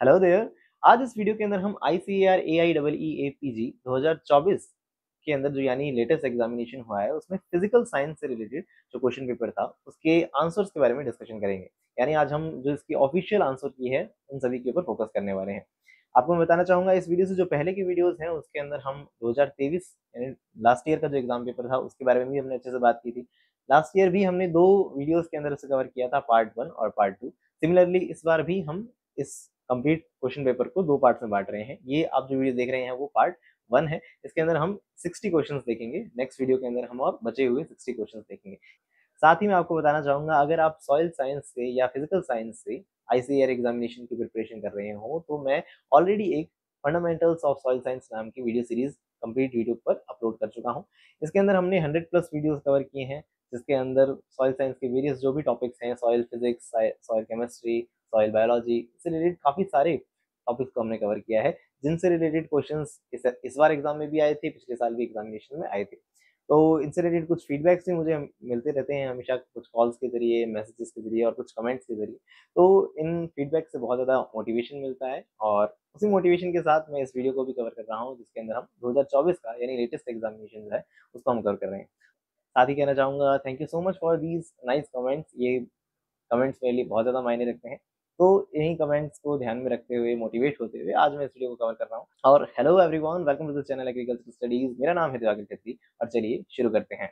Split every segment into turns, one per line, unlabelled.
Hello there आज इस video के अंदर हम I C A R A I double E A P G दो हज़ार चौबीस के अंदर जो यानी लेटेस्ट एग्जामिनेशन हुआ है, उसमें फ़िज़िकल साइंस से रिलेटेड जो क्वेश्चन पेपर था, उसके आंसर्स के बारे में डिस्कशन करेंगे। यानी आज हम जो इसकी ऑफिशियल आंसर की है, उन सभी के ऊपर फोकस करने वाले हैं। आपको मैं बताना चाहूँगा, इस वीडियो से जो पहले की वीडियोस हैं, उसके अंदर हम 2023 यानी लास्ट ईयर का जो एग्ज़ाम पेपर था, उसके बारे में भी हमने अच्छे से बात की थी। लास्ट ईयर भी हमने दो वीडियोस के अंदर उसे कवर किया था पार्ट वन और पार्ट टू सिमिलरली इस बार भी हम इस कंप्लीट क्वेश्चन पेपर को दो पार्ट में बांट रहे हैं। ये आप जो वीडियो देख रहे हैं वो पार्ट वन है। इसके अंदर हम सिक्सटी क्वेश्चन देखेंगे। नेक्स्ट वीडियो के अंदर हम और बचे हुए सिक्सटी क्वेश्चन देखेंगे। साथ ही मैं आपको बताना चाहूँगा, अगर आप सॉइल साइंस से या फ़िज़िकल साइंस से आईसीआर एग्जामिनेशन की प्रिपरेशन कर रहे हो तो मैं ऑलरेडी एक फंडामेंटल्स ऑफ़ सॉइल साइंस नाम की वीडियो सीरीज़ कंप्लीट यूट्यूब पर अपलोड कर चुका हूँ। इसके अंदर हमने 100 प्लस वीडियोस कवर किए हैं, जिसके अंदर सॉइल साइंस के वेरियस जो भी टॉपिक्स हैं soil physics soil chemistry soil biology से रिलेटेड काफ़ी सारे टॉपिक्स को हमने कवर किया है जिनसे रिलेटेड क्वेश्चन इस, इस बार एग्ज़ाम में भी आए थे पिछले साल भी एग्जामिनेशन में आए थे। तो इनसे रिलेटेड कुछ फीडबैक्स भी मुझे मिलते रहते हैं हमेशा कुछ कॉल्स के ज़रिए मैसेजेस के ज़रिए और कुछ कमेंट्स के ज़रिए। तो इन फीडबैक से बहुत ज़्यादा मोटिवेशन मिलता है और उसी मोटिवेशन के साथ मैं इस वीडियो को भी कवर कर रहा हूँ जिसके अंदर हम 2024 का यानी लेटेस्ट एग्जामिनेशन जो है उसको हम कवर कर रहे हैं। साथ ही कहना चाहूँगा thank you so much for these nice comments ये कमेंट्स मेरे लिए बहुत ज़्यादा मायने रखते हैं। तो इन्हीं कमेंट्स को ध्यान में रखते हुए मोटिवेट होते हुए आज मैं इस वीडियो को कवर कर रहा हूँ। और hello everyone welcome to channel agriculture studies मेरा नाम है दिवाकर खत्री और चलिए शुरू करते हैं।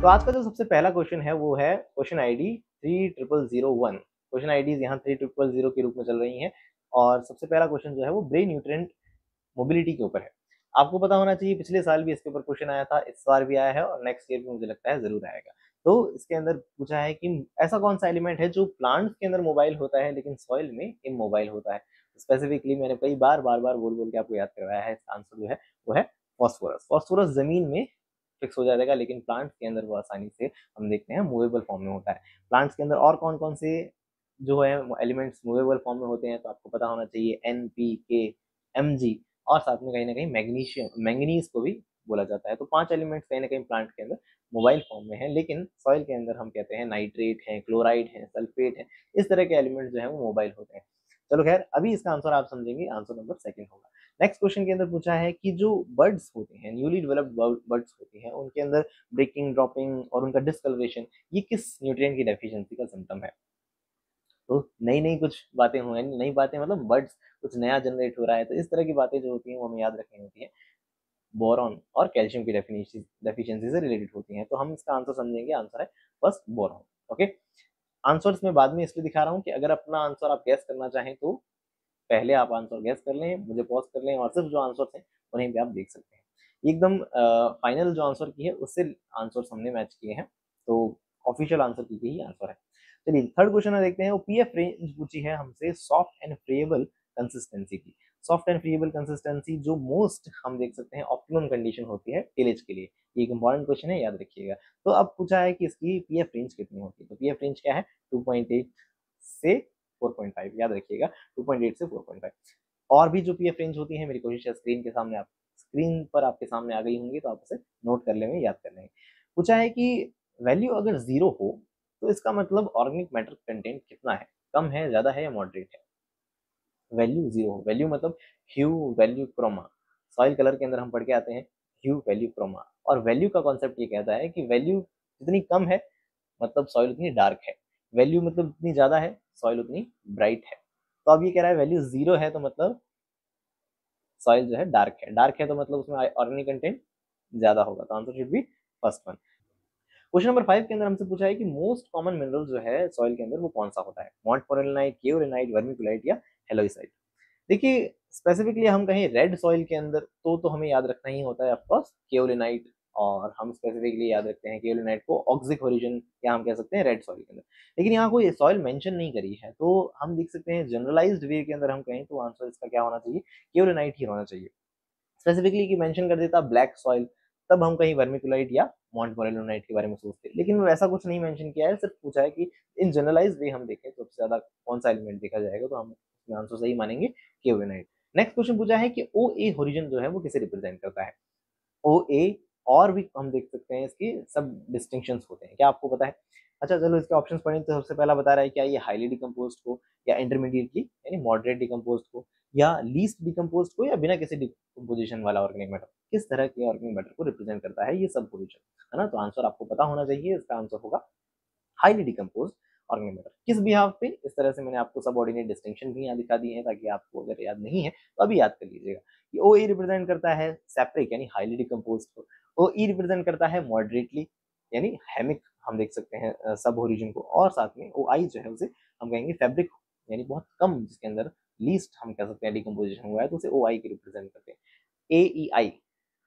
तो आज का जो सबसे पहला क्वेश्चन है, वो है question ID three triple zero one question IDs यहाँ थ्री ट्रिपल ज़ीरो के रूप में चल रही हैं और सबसे पहला क्वेश्चन जो है, वो ब्रेन न्यूट्रेंट मोबिलिटी के ऊपर है। आपको पता होना चाहिए, पिछले साल भी इसके ऊपर क्वेश्चन आया था, इस बार भी आया है और नेक्स्ट ईयर भी मुझे लगता है ज़रूर आएगा। तो इसके अंदर पूछा है कि ऐसा कौन सा एलिमेंट है जो प्लांट्स के अंदर मोबाइल होता है लेकिन सॉइल में इमोबाइल होता है? स्पेसिफिकली मैंने कई बार बार बार बोल बोल के आपको याद करवाया है आंसर जो है वो है फॉस्फोरस फॉस्फोरस ज़मीन में फिक्स हो जाएगा लेकिन प्लांट्स के अंदर वो आसानी से हम देखते हैं मूवेबल फॉर्म में होता है। प्लांट्स के अंदर और कौन कौन से जो है एलिमेंट्स मूवेबल फॉर्म में होते हैं तो आपको पता होना चाहिए N P K M G और साथ में कहीं ना कहीं मैग्नीशियम, मैंगनीज को भी बोला जाता है। तो पाँच एलिमेंट्स कहीं ना कहीं प्लांट के अंदर मोबाइल फॉर्म में है, लेकिन सॉइल के अंदर हम कहते हैं नाइट्रेट है क्लोराइड है सल्फेट है, इस तरह के एलिमेंट जो है वो मोबाइल होते हैं। चलो खैर, अभी इसका आंसर आप समझेंगे आंसर नंबर सेकंड होगा। नेक्स्ट क्वेश्चन के अंदर पूछा है कि जो बर्ड्स होते हैं न्यूली डेवलप्ड बर्ड्स होते हैं, उनके अंदर ब्रेकिंग ड्रॉपिंग और उनका डिस्कलरेशन ये किस न्यूट्रिएंट की डेफिशिएंसी का सिम्टम है? तो नई नई कुछ बातें हुई नई बातें मतलब वर्ड्स कुछ नया जनरेट हो रहा है तो इस तरह की बातें जो होती हैं, वो हमें याद रखनी होती है। बोरॉन और कैल्शियम की डेफिशिएंसी से रिलेटेड होती हैं तो हम इसका आंसर समझेंगे। आंसर है फ़र्स्ट बोरॉन ओके आंसर्स में बाद में इसलिए दिखा रहा हूँ कि अगर अपना आंसर आप गैस करना चाहें तो पहले आप आंसर गैस कर लें, मुझे पॉज कर लें और सिर्फ़ जो आंसर हैं, उन्हें भी आप देख सकते हैं। एकदम फाइनल जो आंसर की है, उससे आंसर हमने मैच किए हैं तो ऑफिशियल आंसर की ही आंसर है। चलिए थर्ड क्वेश्चन देखते हैं। वो पीएफ रेंज पूछी है हमसे सॉफ्ट एंड फ्रेएबल कंसिस्टेंसी की। सॉफ्ट एंड फ्रीएबल कंसिस्टेंसी जो मोस्ट हम देख सकते हैं ऑप्टिमम कंडीशन होती है टेलेज के लिए। ये एक इंपॉर्टेंट क्वेश्चन है, याद रखिएगा। तो अब पूछा है कि इसकी पीएफ रेंज कितनी होती है? तो पीएफ रेंज क्या है? 2.8 से 4.5 याद रखिएगा। 2.8 से 4.5 और भी जो पीएफ रेंज होती है, मेरी कोशिश है स्क्रीन के सामने आप स्क्रीन पर आपके सामने आ गई होंगी तो आप उसे नोट कर लेंगे, याद कर लेंगे। पूछा है कि वैल्यू अगर ज़ीरो हो तो इसका मतलब ऑर्गेनिक मैटर कंटेंट कितना है? कम है, ज़्यादा है या मॉडरेट है? वैल्यू ज़ीरो वैल्यू मतलब hue value chroma soil colour के अंदर हम पढ़ के आते हैं ह्यू वैल्यू क्रोमा और वैल्यू का कॉन्सेप्ट ये कहता है कि वैल्यू जितनी कम है मतलब सॉइल उतनी डार्क है। वैल्यू मतलब जितनी ज़्यादा है सॉइल उतनी ब्राइट है। तो अब ये कह रहा है वैल्यू ज़ीरो है तो मतलब सॉइल जो है डार्क है। डार्क है तो मतलब उसमें ऑर्गेनिक कंटेंट ज़्यादा होगा। तो answer should be first one question number five के अंदर हमसे पूछा है कि मोस्ट कॉमन मिनरल जो है सॉइल के अंदर वो कौन सा होता है? मॉन्टफोरेलाइट केओलिनाइट वर्मिकुलाइट या हेलोइसाइट देखिए स्पेसिफिकली हम कहें रेड सॉइल के अंदर तो तो हमें याद रखना ही होता है ऑफकोर्स केओलिनाइट और हम स्पेसिफिकली याद रखते हैं केओलिनाइट को ऑक्सिक ओरिजिन या हम कह सकते हैं रेड सॉइल के अंदर। लेकिन यहाँ कोई सॉइल मेंशन नहीं करी है तो हम देख सकते हैं जनरलाइज्ड वे के अंदर हम कहें तो आंसर इसका क्या होना चाहिए? केओलिनाइट ही होना चाहिए। स्पेसिफिकली की मेंशन कर देता ब्लैक सॉइल तब हम कहीं वर्मिकुलाइट या मॉन्ट मोरेलोनाइट के बारे में सोचते लेकिन वैसा कुछ नहीं मेंशन किया है, सिर्फ़ पूछा है कि इन जनरलाइज वे हम देखें तो सबसे ज़्यादा कौन सा एलिमेंट देखा जाएगा तो हम आंसर सही मानेंगे केओवेनाइट नेक्स्ट क्वेश्चन पूछा है कि ओ ए होरिजन जो है वो किसे रिप्रेजेंट करता है? ओ ए और भी हम देख सकते हैं इसकी सब डिस्टिंक्शन होते हैं, क्या आपको पता है? अच्छा चलो इसके ऑप्शन पढ़ें तो सबसे पहला बता रहा है क्या ये हाईली डिकम्पोज को या इंटरमीडिएटली यानी मॉडरेट डिकम्पोज को, या लीस्ट डिकम्पोज को या बिना किसी डिकम्पोजिशन वाला ऑर्गेनिक मैटर किस तरह के ऑर्गेनिक मैटर को रिप्रेजेंट करता है ये सब पोजिशन है ना? तो आंसर आपको पता होना चाहिए, इसका आंसर होगा हाईली डिकम्पोज ऑर्गेनिक मैटर किस बिहाफ पे? इस तरह से मैंने आपको सब ऑर्डिनेट डिस्टिंक्शन भी यहाँ दिखा दिए हैं ताकि आपको अगर याद नहीं है तो अभी याद कर लीजिएगा। कि ओ ई रिप्रेजेंट करता है सेप्रिक यानी हाईली डिकम्पोज को ओ ई रिप्रेजेंट करता है मॉडरेटली यानी हेमिक हम देख सकते हैं सब ओरिजिन को। और साथ में ओ आई जो है उसे हम कहेंगे फैब्रिक यानी बहुत कम जिसके अंदर लीस्ट हम कह सकते हैं डिकम्पोजिशन हुआ है तो उसे ओ आई के रिप्रेजेंट करते हैं। ए ई आई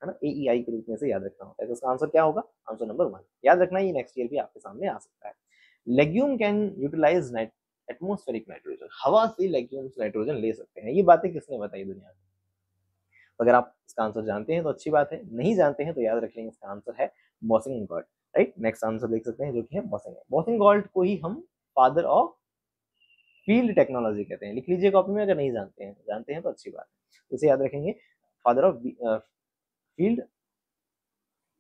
है ना? ए ई आई के रूप में से याद रखना होता है। तो उसका आंसर क्या होगा? Answer number one. याद रखना, ये नेक्स्ट ईयर भी आपके सामने आ सकता है। Legume can utilise atmospheric nitrogen हवा से लेग्यूम्स नाइट्रोजन ले सकते हैं। ये बातें किसने बताई दुनिया में? अगर आप इसका आंसर जानते हैं तो अच्छी बात है। नहीं जानते हैं तो याद रख लेंगे इसका आंसर है Boussingault right next answer देख सकते हैं जो कि है बॉसिंग बॉसिंग गॉल्ड को ही हम फादर ऑफ़ फ़ील्ड टेक्नोलॉजी कहते हैं। लिख लीजिए कॉपी में, अगर नहीं जानते हैं जानते हैं तो अच्छी बात है। इसे याद रखेंगे। Father of field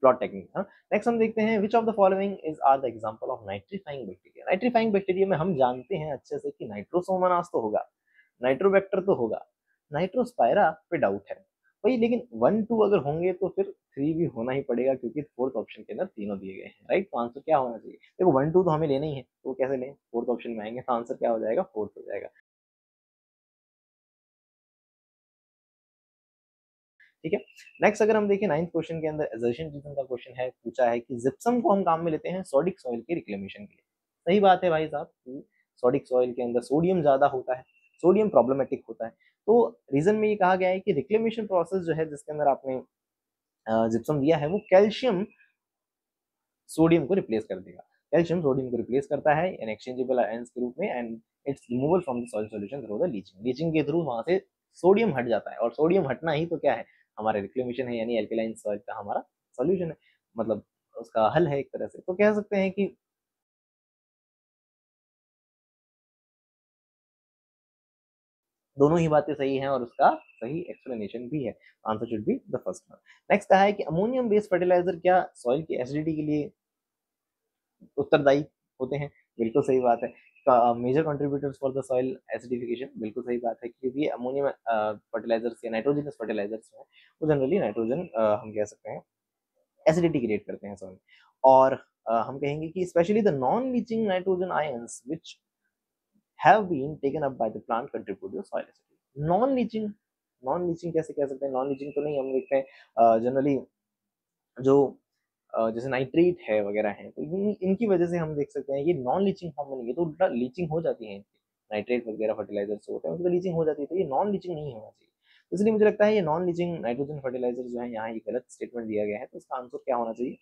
plot technique हाँ? नेक्स्ट हम देखते हैं which of the following is are the example of nitrifying bacteria nitrifying bacteria में हम जानते हैं अच्छे से कि नाइट्रोसोमनास तो होगा नाइट्रोबैक्टर तो होगा नाइट्रोस्पायरा पे डाउट है। भाई लेकिन वन टू अगर होंगे तो फिर थ्री भी होना ही पड़ेगा क्योंकि फोर्थ ऑप्शन के अंदर तीनों दिए गए हैं राइट तो आंसर क्या होना चाहिए? देखो वन टू तो हमें लेना ही है तो कैसे लें? फोर्थ ऑप्शन में आएँगे तो आंसर क्या हो जाएगा? फोर्थ हो जाएगा। ठीक है? नेक्स्ट अगर हम देखें नाइन्थ क्वेश्चन के अंदर एजर्शन रीजन का क्वेश्चन है, पूछा है कि जिप्सम को हम काम में लेते हैं सोडिक सॉइल के रिक्लेमेशन के लिए। सही बात है भाई साहब सोडिक सॉइल के अंदर सोडियम ज़्यादा होता है सोडियम प्रॉब्लमेटिक होता है। तो रीजन में ये कहा गया है कि रिक्लेमेशन प्रोसेस जो है, जिसके अंदर आपने जिप्सम दिया है, वो कैल्शियम सोडियम को रिप्लेस कर देगा। कैल्शियम सोडियम को रिप्लेस करता है एन एक्सचेंजेबल आयंस के रूप में and its removal from the soil solution through the leaching leaching के थ्रू वहाँ से सोडियम हट जाता है, और सोडियम हटना ही तो क्या है? हमारे रिक्लेमेशन है, यानी एल्केलाइन सॉइल का हमारा सॉल्यूशन है। मतलब उसका हल है एक तरह से। तो कह सकते हैं कि दोनों ही बातें सही हैं और उसका सही एक्सप्लेनेशन भी है। Answer should be the first one next है कि अमोनियम बेस्ड फर्टिलाइज़र क्या सॉइल की एसिडिटी के लिए उत्तरदायी होते हैं? बिल्कुल सही बात है। Major contributors for the soil acidification बिल्कुल सही बात है क्योंकि अमोनियम फर्टिलाइजर्स या नाइट्रोजनस फर्टिलाइजर्स हैं, वो जनरली नाइट्रोजन हम कह सकते हैं एसिडिटी क्रिएट करते हैं सॉइल और हम कहेंगे कि specially the non leaching nitrogen ions which have been taken up by the plant contribute to soil acidity non leaching non leaching कैसे कह सकते हैं? नॉन लीचिंग तो नहीं, हम देखते हैं जनरली जो जैसे नाइट्रेट है वगैरह है तो इन, इनकी वजह से हम देख सकते हैं ये नॉन लीचिंग फॉर्म में नहीं है तो उल्टा लीचिंग हो जाती है नाइट्रेट वगैरह फर्टिलाइज़र से होते हैं उनकी लीचिंग हो जाती है तो ये नॉन लीचिंग नहीं होना चाहिए। इसलिए मुझे लगता है ये नॉन लीचिंग नाइट्रोजन फर्टिलाइज़र जो है यहाँ ये गलत स्टेटमेंट दिया गया है तो इसका आंसर क्या होना चाहिए?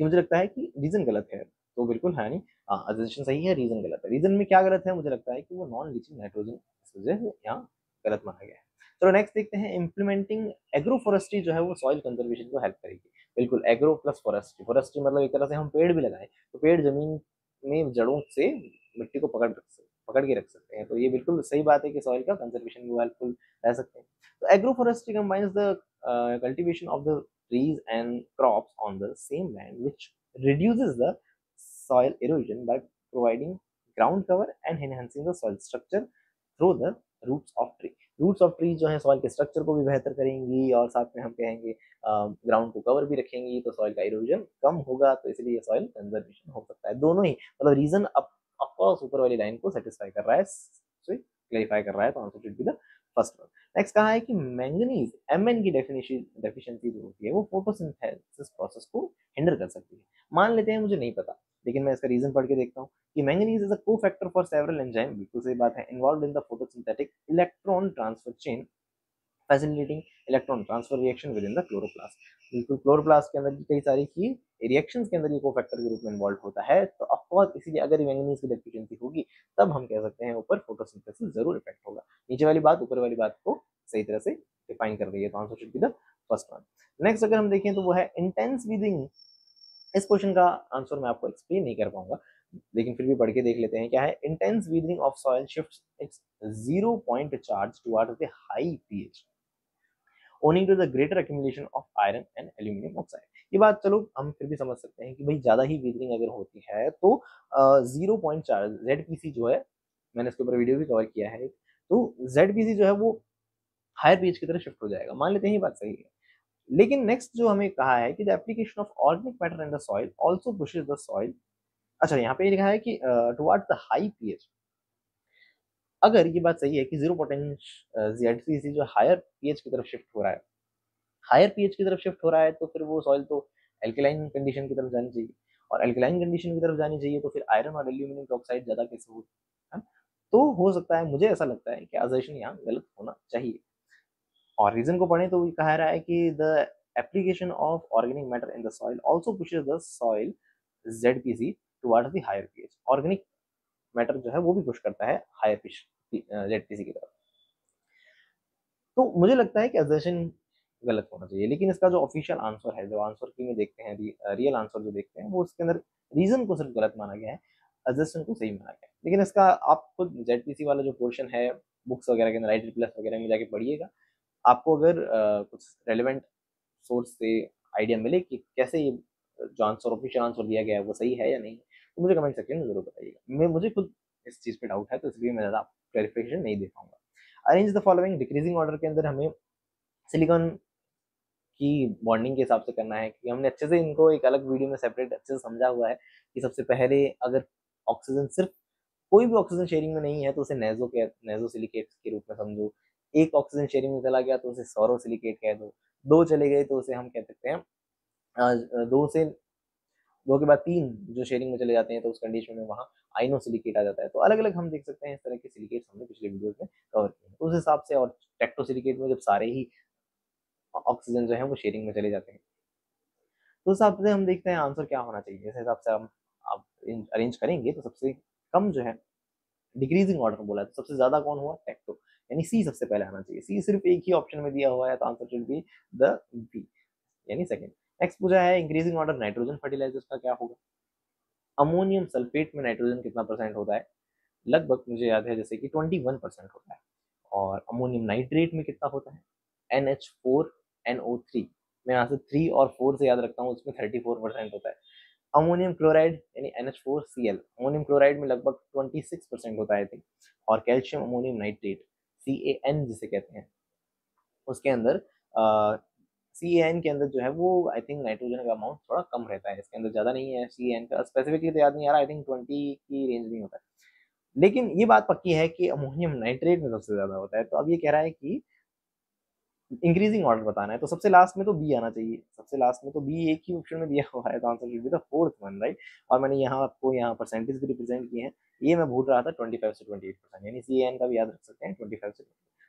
कि मुझे लगता है कि रीजन गलत है तो बिल्कुल है नहीं। हाँ सही है रीजन गलत है। रीजन में क्या गलत है मुझे लगता है कि वो नॉन लीचिंग नाइट्रोजन यहाँ गलत माना गया है। चलो नेक्स्ट देखते हैं इम्प्लीमेंटिंग एग्रो फॉरेस्ट्री जो है वो सॉइल कंजर्वेशन को हेल्प करेगी। बिल्कुल एग्रो प्लस फॉरेस्ट्री फॉरेस्ट्री मतलब एक तरह से हम पेड़ भी लगाए तो पेड़ ज़मीन में जड़ों से मिट्टी को पकड़ रख सकते पकड़ के रख सकते हैं। तो ये बिल्कुल सही बात है कि सॉइल का कंजर्वेशन को हेल्पफुल रह सकते हैं। तो agroforestry combines the cultivation of the trees and crops on the same land, which reduces the soil erosion by providing ground cover and enhancing the soil structure through the roots of tree roots of tree जो है soil के structure को भी बेहतर करेंगी और साथ में हम कहेंगे ग्राउंड को कवर भी रखेंगी तो सॉइल का इरोजन कम होगा तो इसलिए सॉइल कंजर्वेशन हो सकता है। दोनों ही मतलब रीजन ऑफकोर्स ऊपर वाली लाइन को सेटिस्फाई कर रहा है क्लेरिफाई कर रहा है तो answer should be the first one next कहा है कि मैंगनीज एमएन की डेफिनेशन डेफिशिएंसी जो होती है, वो फोटोसिंथेसिस प्रोसेस को हिंडर कर सकती है। मान लेते हैं, मुझे नहीं पता। लेकिन मैं इसका रीजन पढ़ के देखता हूँ कि मैंगनीज इज़ अ को फैक्टर फॉर सेवरल एंजाइम बिल्कुल सही बात है involve in the photosynthetic electron transfer chain facilitating electron transfer reaction within the chloroplast बिल्कुल क्लोरोप्लास्ट के अंदर कई सारी की रिएक्शंस के अंदर ये को फैक्टर के रूप में इन्वॉल्व होता है तो ऑफकोर्स इसीलिए अगर मैंगनीज की डेफिशिएंसी होगी, तब हम कह सकते हैं ऊपर फोटोसिंथेसिस ज़रूर इफ़ेक्ट होगा। नीचे वाली बात, ऊपर वाली बात को सही तरह से डिफाइन कर रही है तो answer should be the first one next अगर हम देखें तो वो है इंटेंस ब्रीदिंग इस क्वेश्चन का आंसर मैं आपको एक्सप्लेन नहीं कर पाऊँगा। लेकिन फिर भी पढ़ के देख लेते हैं, क्या है? Intense weathering of soil shift its zero point charge towards the high pH owing to the greater accumulation of iron and aluminum oxide. ये बात चलो, हम फिर भी समझ सकते हैं कि भाई ज़्यादा ही वीदरिंग अगर होती है तो zero point charge Z P C जो है, मैंने इसके ऊपर वीडियो भी कवर किया है। तो जेड पी सी जो है वो हायर पेज की तरह शिफ्ट हो जाएगा। मान लेते हैं ये बात सही है। लेकिन नेक्स्ट जो हमें कहा है कि the application of organic matter in the soil also pushes the soil अच्छा यहाँ पे लिखा है कि टुवर्ड्स द हाई पीएच अगर ये बात सही है कि ज़ीरो पोटेंशियल जो हायर पीएच की तरफ़ शिफ्ट हो रहा है हायर पीएच की तरफ़ शिफ्ट हो रहा है तो फिर वो सॉइल तो एल्केलाइन कंडीशन की तरफ़ जानी चाहिए. और एल्केलाइन कंडीशन की तरफ़ जानी चाहिए तो फिर आयरन और एल्यूमिनियम ऑक्साइड ज़्यादा कैसे हो, है तो हो सकता है, मुझे ऐसा लगता है कि अजर्शन यहाँ गलत होना चाहिए. और रीजन को पढ़ें तो कहा रहा है कि the application of organic matter in the soil also pushes the soil Z P C towards the higher pH organic matter जो है वो भी पुश करता है higher pH Z P C की तरफ़। तो मुझे लगता है कि अजर्शन गलत होना चाहिए, लेकिन इसका जो ऑफिशियल आंसर है, जो आंसर की में देखते हैं रियल आंसर जो देखते हैं, वो उसके अंदर रीजन को सिर्फ़ गलत माना गया है अजर्शन को सही माना गया है। लेकिन इसका आप खुद जेड पी सी वाला जो पोर्शन है बुक्स वगैरह के अंदर आई प्लस वगैरह में जाके पढ़िएगा आपको अगर कुछ रेलिवेंट सोर्स से आइडिया मिले कि कैसे ये जो आंसर ऑफिशियल आंसर दिया गया है, वो सही है या नहीं तो मुझे कमेंट सेक्शन में ज़रूर बताइएगा। मैं, मुझे खुद इस चीज़ पे डाउट है तो इसलिए मैं ज़्यादा क्लैरिफिकेशन नहीं दे पाऊँगा। Arrange the following decreasing order के अंदर हमें सिलिकॉन की बॉन्डिंग के हिसाब से करना है कि हमने अच्छे से इनको एक अलग वीडियो में सेपरेट अच्छे से समझा हुआ है कि सबसे पहले अगर ऑक्सीजन सिर्फ़ कोई भी ऑक्सीजन शेयरिंग में नहीं है तो उसे नेजो के नेजो सिलिकेट के रूप में समझो एक ऑक्सीजन शेयरिंग में चला गया तो उसे सौरो सिलिकेट कह दो। दो चले गए तो उसे हम कह सकते हैं दो से, दो के बाद तीन जो शेयरिंग में चले जाते हैं तो उस कंडीशन में वहाँ आइनो सिलिकेट आ जाता है। तो अलग अलग हम देख सकते हैं इस तरह के सिलिकेट हमने पिछले वीडियोस में कवर किए तो उस हिसाब से और टेक्टो सिलिकेट में जब सारे ही ऑक्सीजन जो है वो शेयरिंग में चले जाते हैं। तो उस हिसाब से हम देखते हैं आंसर क्या होना चाहिए। इस हिसाब से हम, आप अरेंज करेंगे तो सबसे कम जो है डिक्रीजिंग ऑर्डर बोला तो सबसे ज़्यादा कौन हुआ? टेक्टो यानी सी सबसे पहले आना चाहिए। सी सिर्फ़ एक ही ऑप्शन में दिया हुआ है तो answer should be the B यानी सेकंड नेक्स्ट पूछा है इंक्रीजिंग ऑर्डर नाइट्रोजन फर्टिलाइजर्स का क्या होगा? अमोनियम सल्फेट में नाइट्रोजन कितना परसेंट होता है? लगभग मुझे याद है जैसे कि ट्वेंटी वन परसेंट होता है। और अमोनियम नाइट्रेट में कितना होता है? N H four N O three मैं यहाँ से थ्री और फोर से याद रखता हूँ, उसमें थर्टी फोर परसेंट होता है। अमोनियम क्लोराइड यानी N H four C L ammonium chloride में लगभग ट्वेंटी सिक्स परसेंट होता है थिंक और calcium ammonium nitrate C A N जिसे कहते हैं। उसके अंदर सी एन के अंदर जो है वो आई थिंक नाइट्रोजन का अमाउंट थोड़ा कम रहता है। इसके अंदर ज़्यादा नहीं है सी एन का। स्पेसिफिकली तो याद नहीं आ रहा आई थिंक ट्वेंटी की रेंज नहीं होता। है लेकिन ये बात पक्की है कि अमोनियम नाइट्रेट में सबसे ज़्यादा होता है। तो अब ये कह रहा है कि इंक्रीजिंग ऑर्डर बताना है तो सबसे लास्ट में तो बी आना चाहिए। सबसे लास्ट में तो बी एक ही ऑप्शन में दिया हुआ है तो answer should be the fourth one right और मैंने यहाँ आपको यहाँ परसेंटेज भी रिप्रेजेंट किए हैं। ये मैं भूल रहा था ट्वेंटी फाइव से ट्वेंटी एट परसेंट यानी सी एन का भी याद रख सकते हैं ट्वेंटी फाइव से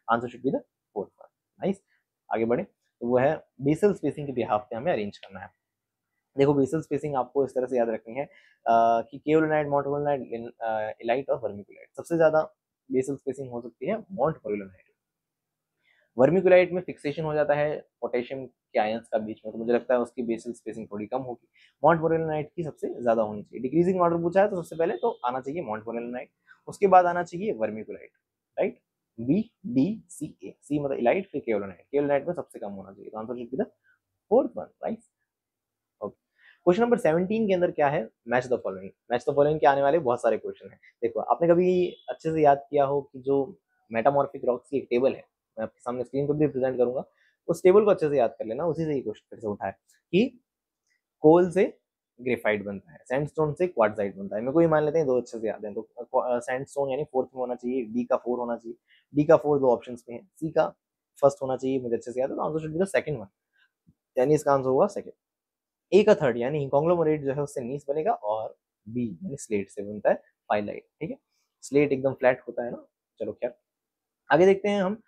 answer should be the fourth one nice आगे बढ़े तो वो है बेसल स्पेसिंग के बिहाफ पे हमें अरेंज करना है। देखो बेसल स्पेसिंग आपको इस तरह से याद रखनी है कि केवलोनाइट मॉन्टोलोनाइट इलाइट और वर्मिकुलाइट सबसे ज़्यादा बेसल स्पेसिंग हो सकती है मॉन्टोलोनाइट वर्मिकुलाइट में फिक्सेशन हो जाता है पोटेशियम के आयंस का बीच में तो मुझे लगता है उसकी बेसल स्पेसिंग थोड़ी कम होगी। मॉन्ट की सबसे ज़्यादा होनी चाहिए। डिक्रीजिंग ऑर्डर पूछा है तो सबसे पहले तो आना चाहिए मॉन्ट उसके बाद आना चाहिए vermiculite right B D C A C मतलब इलाइट फिर केवलोनाइट केवलोनाइट में सबसे कम होना चाहिए। तो answer should be the fourth one right question number 17 के अंदर क्या है? Match the following match the following के आने वाले बहुत सारे क्वेश्चन हैं। देखो, आपने कभी अच्छे से याद किया हो कि जो मेटामॉर्फिक रॉक्स की एक टेबल है मैं आपके सामने स्क्रीन पर भी प्रेजेंट करूँगा। उस टेबल को अच्छे से याद कर लेना, उसी से ये क्वेश्चन फिर से उठा है कि कोल से ग्रेफाइट बनता है सैंडस्टोन से क्वार्टजाइट बनता है। मेरे को ये मान लेते हैं, दो अच्छे से याद है। तो सैंडस्टोन यानी फोर्थ में होना चाहिए डी का फोर होना चाहिए। डी का फोर दो ऑप्शन में है। सी का फ़र्स्ट होना चाहिए, मुझे अच्छे से याद है तो answer should be the second one यानी इसका आंसर होगा सेकंड ए का थर्ड यानी कॉन्ग्लोमरेट जो है उससे नीस बनेगा और बी यानी स्लेट से बनता है पाइलाइट ठीक है? स्लेट एकदम फ्लैट होता है ना? चलो क्या आगे देखते हैं हम।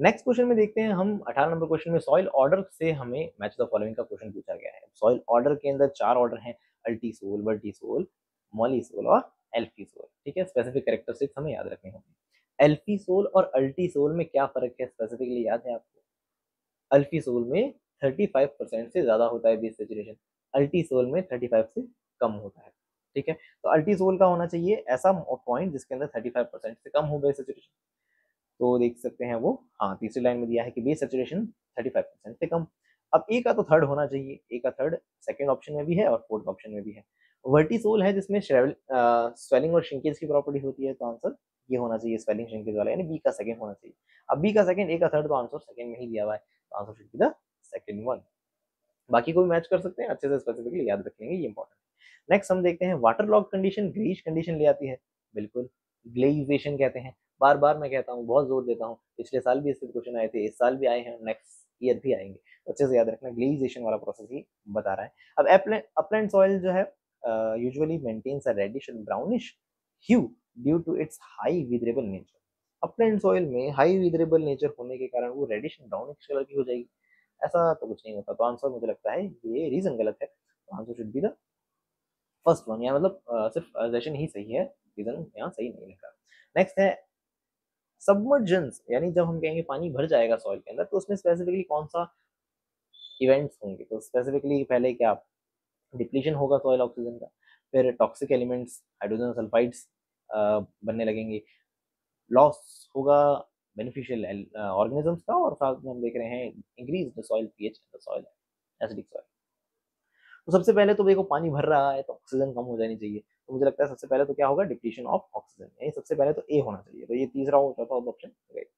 नेक्स्ट क्वेश्चन में देखते हैं, हम 18 नंबर क्वेश्चन में सॉइल ऑर्डर से हमें मैच द फॉलोइंग का क्वेश्चन पूछा गया है। सॉइल ऑर्डर के अंदर चार ऑर्डर हैं अल्टीसोल वर्टीसोल मॉलीसोल और एल्फीसोल ठीक है स्पेसिफिक कैरेक्टरिस्टिक्स हमें याद रखने होंगे। एल्फीसोल और अल्टीसोल में क्या फ़र्क है स्पेसिफिकली याद है आपको? अल्फीसोल में 35 परसेंट से ज़्यादा होता है बेस सेचुरेशन अल्टीसोल में 35 से कम होता है। ठीक है तो अल्टीसोल का होना चाहिए ऐसा पॉइंट जिसके अंदर 35 परसेंट से कम हो बेस सेचुरेशन तो देख सकते हैं वो हाँ तीसरी लाइन में दिया है कि बेस सेचुरेशन 35 परसेंट से कम। अब ए का तो थर्ड होना चाहिए। ए का थर्ड सेकेंड ऑप्शन में भी है और फोर्थ ऑप्शन में भी है। वर्टिसोल है जिसमें स्वेलिंग और श्रिंकेज की प्रॉपर्टी होती है तो आंसर ये होना चाहिए स्वेलिंग श्रिंकेज वाला, यानी बी का सेकेंड होना चाहिए। अब बी का सेकंड ए का थर्ड तो आंसर सेकंड में ही दिया हुआ है। Answer should be the second one बाकी को भी मैच कर सकते हैं, अच्छे से स्पेसिफिकली याद रख लेंगे, ये इंपॉर्टेंट नेक्स्ट हम देखते हैं वाटर लॉक कंडीशन ग्रीश कंडीशन ले आती है। बिल्कुल ग्लेइजेशन कहते हैं। बार बार मैं कहता हूँ, बहुत ज़ोर देता हूँ। पिछले साल भी इसके क्वेश्चन आए थे, इस साल भी आए हैं नेक्स्ट ईयर भी आएँगे। अच्छे से याद रखना ग्लेइजेशन वाला प्रोसेस ही बता रहा है। अब अपलैंड सॉइल जो है usually maintains a reddish and brownish hue due to its high weatherable nature upland soil में हाई विदरेबल नेचर होने के कारण वो रेडिश एंड ब्राउनिश कलर की हो जाएगी। ऐसा तो कुछ नहीं होता। तो आंसर मुझे लगता है, ये रीजन गलत है। तो answer should be the first one या मतलब सिर्फ़ सजेशन ही सही है। रीजन यहाँ सही नहीं लिखा नेक्स्ट है सबमर्जेंस यानी जब हम कहेंगे पानी भर जाएगा सॉइल के अंदर तो उसमें स्पेसिफिकली कौन सा इवेंट्स होंगे? तो स्पेसिफिकली पहले क्या डिप्लीशन होगा सॉइल ऑक्सीजन का, फिर टॉक्सिक एलिमेंट्स हाइड्रोजन सल्फाइड्स बनने लगेंगे। लॉस होगा बेनिफिशियल ऑर्गेनिजम्स का और साथ में हम देख रहे हैं increase the soil pH the soil acidic soil तो सबसे पहले तो देखो पानी भर रहा है तो ऑक्सीजन कम हो जानी चाहिए। तो मुझे लगता है सबसे पहले तो क्या होगा? डिप्लीशन ऑफ़ ऑक्सीजन यानी सबसे पहले तो ए होना चाहिए। तो ये तीसरा हो चौथा ऑप्शन राइट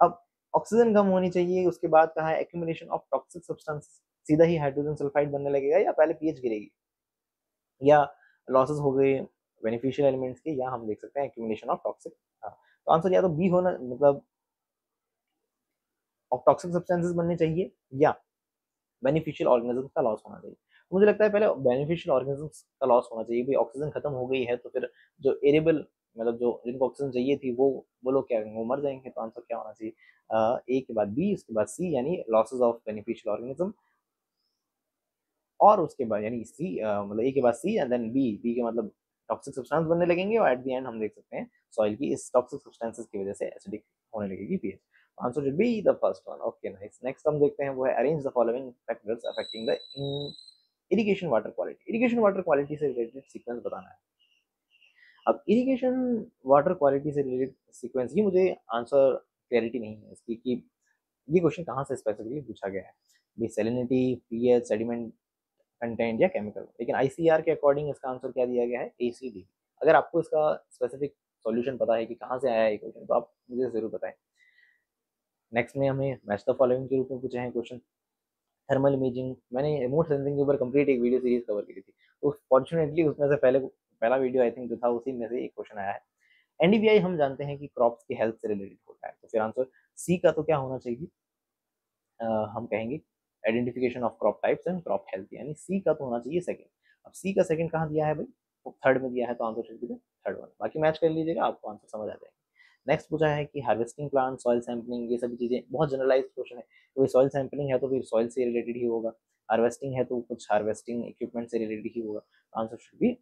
अब ऑक्सीजन कम होनी चाहिए, उसके बाद कहा है? एक्यूमुलेशन ऑफ़ टॉक्सिक सब्सटेंस सीधा ही हाइड्रोजन सल्फाइड बनने लगेगा या पहले पीएच गिरेगी। या लॉसेस हो गए बेनिफिशियल एलिमेंट्स के, या हम देख सकते हैं एक्यूमुलेशन ऑफ़ टॉक्सिक तो आंसर या तो बी होना मतलब ऑफ़ टॉक्सिक सब्सटेंसेस बनने चाहिए या बेनिफिशियल ऑर्गेनिज्म का लॉस होना चाहिए। मुझे लगता है पहले बेनिफिशियल ऑर्गेनिज्म का लॉस होना चाहिए। भाई ऑक्सीजन खत्म हो गई है तो फिर जो एरेबल मतलब जो जिनको ऑक्सीजन चाहिए थी, वो वो लोग क्या वो मर जाएँगे। तो आंसर क्या होना चाहिए? ए के बाद बी उसके बाद सी यानी लॉसेज ऑफ़ बेनिफिशियल ऑर्गेनिज्म और उसके बाद, यानी सी मतलब ए के बाद C and then B B के मतलब टॉक्सिक सब्सटेंस बनने लगेंगे और एट द एंड हम देख सकते हैं सॉइल की इस टॉक्सिक सब्सटेंसेस की वजह से एसिडिक होने लगेगी pH answer should be the first one okay nice next हम देखते हैं वो है arrange the following factors affecting the irrigation water quality. Irrigation water quality से रिलेटेड सीक्वेंस बताना है। अब इरिगेशन वाटर क्वालिटी से रिलेटेड सीक्वेंस ये मुझे आंसर क्लैरिटी नहीं है इसकी कि ये क्वेश्चन कहाँ से स्पेसिफिकली पूछा गया है? भी सेलिनिटी पीएच सेडिमेंट कंटेंट या केमिकल लेकिन आईसीआर के अकॉर्डिंग इसका आंसर क्या दिया गया है? ए अगर आपको इसका स्पेसिफिक सॉल्यूशन पता है कि कहाँ से आया है क्वेश्चन तो आप मुझे ज़रूर बताएँ। नेक्स्ट में हमें मैच द फॉलोइंग के रूप में पूछे हैं क्वेश्चन थर्मल इमेजिंग मैंने रिमोट सेंसिंग के ऊपर कंप्लीट एक वीडियो सीरीज़ कवर की थी। तो फॉर्चुनेटली उसमें से पहले पहला वीडियो आई थिंक जो था उसी में से एक क्वेश्चन आया है। एनडीबीआई हम जानते हैं कि क्रॉप्स की हेल्थ से रिलेटेड होता है। तो फिर आंसर सी का तो क्या होना चाहिए? आ, हम कहेंगे identification of crop types and crop health यानी सी का तो होना चाहिए सेकंड अब सी का सेकंड कहाँ दिया है भाई? थर्ड में दिया है तो आंसर थर्ड वन बाकी मैच कर लीजिएगा आपको आंसर समझ आ जाएगा। नेक्स्ट पूछा है कि हार्वेस्टिंग प्लांट सॉइल सैम्पलिंग ये सभी चीज़ें बहुत जनरलाइज क्वेश्चन है। तो सॉइल सैम्पलिंग है तो फिर सॉइल से रिलेटेड ही होगा। हार्वेस्टिंग है तो कुछ हार्वेस्टिंग इक्विपमेंट से रिलेटेड ही होगा। आंसर शुड बी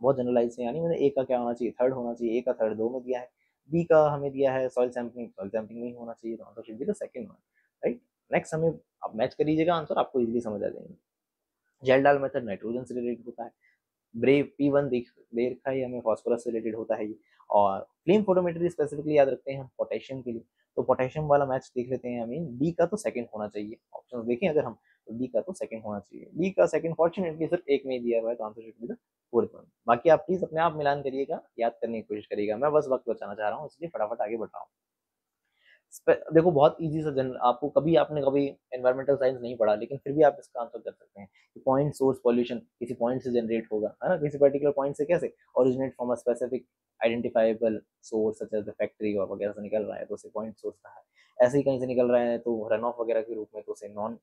बहुत जनरलाइज है। यानी मैंने ए का क्या होना चाहिए? थर्ड होना चाहिए। ए का थर्ड दो में दिया है। बी का हमें दिया है सॉइल सैम्पलिंग सॉइल सैम्पलिंग नहीं होना चाहिए तो answer should be the second one right next हमें आप मैच कर लीजिएगा आंसर आपको इजीली समझ आ जाएँगे। जेल डाल मेथड नाइट्रोजन से रिलेटेड होता है। ब्रेव पी वन देख दे रखा है हमें फॉस्फोरस से रिलेटेड होता है ये। और फ्लेम फोटोमेट्री स्पेसिफिकली याद रखते हैं हम पोटेशियम के लिए। तो पोटेशियम वाला मैच देख लेते हैं हमें डी का तो सेकंड होना चाहिए। ऑप्शन देखें अगर हम तो डी का तो सेकंड होना चाहिए। डी का सेकंड फॉर्चुनेटली सिर्फ़ एक में दिया हुआ है तो answer should be the fourth one बाकी आप प्लीज़ अपने आप मिलान करिएगा, याद करने की कोशिश करिएगा। मैं बस वक्त बचाना चाह रहा हूँ, इसलिए फटाफट आगे बढ़ रहा हूँ देखो, बहुत इजी सा जनरल आपको कभी आपने कभी एनवायरमेंटल साइंस नहीं पढ़ा, लेकिन फिर भी आप इसका आंसर कर सकते हैं कि पॉइंट सोर्स पॉल्यूशन किसी पॉइंट से जनरेट होगा, है ना? किसी पर्टिकुलर पॉइंट से कैसे originate from a specific identifiable source such as the factory और वगैरह से निकल रहा है तो उसे पॉइंट सोर्स कहा है। ऐसे ही कहीं से निकल रहा है तो रन ऑफ़ वगैरह के रूप में तो उसे नॉन